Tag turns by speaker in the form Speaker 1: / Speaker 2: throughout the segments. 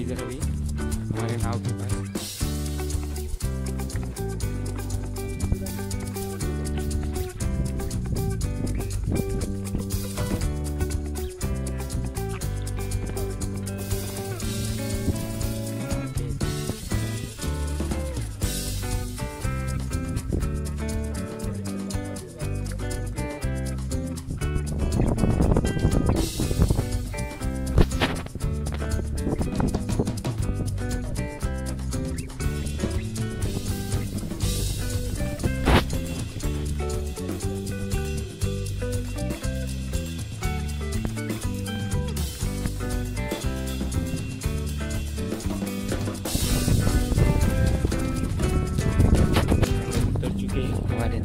Speaker 1: easily. I didn't have to.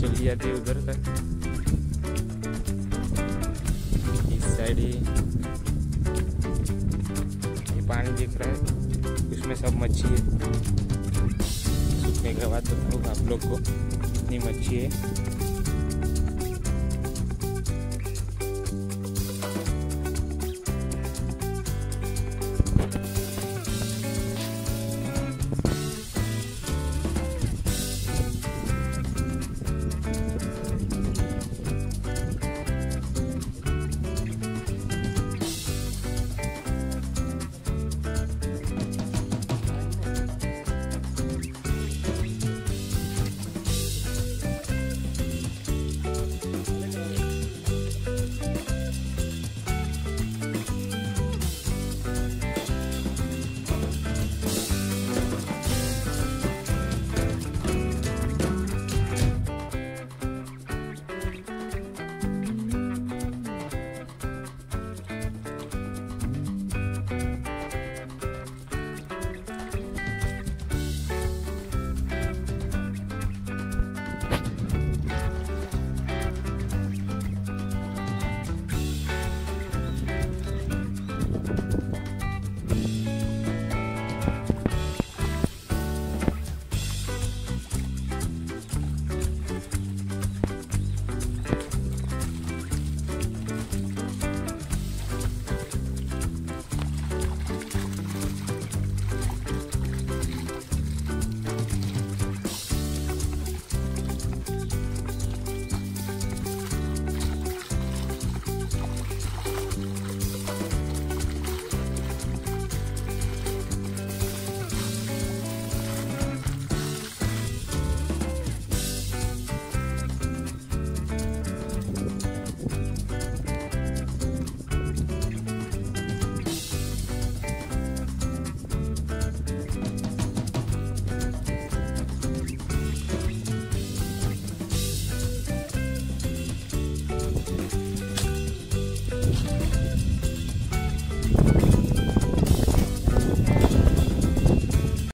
Speaker 1: चली जाती है उधर तक। इस साइड ये ये पानी दिख रहा है। उसमें सब मच्छी है। सूखने के बाद तो आप लोग को। इतनी मच्छी है।